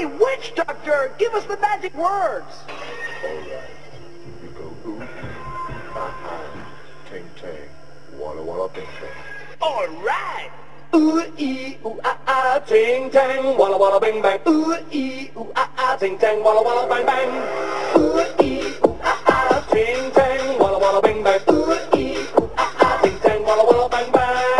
Hey, witch doctor, give us the magic words. All right. You go ooh, ah, ting, ting, walla, walla, bing, bing. All right. Ooh ee ooh ah ah ting tang walla walla bing bang. Ooh ee ooh ah ah ting tang walla walla bang bang. Ooh ee ooh ah ah ting tang walla walla bing bang. Ooh ee ooh ah ah ting tang walla walla bang bang.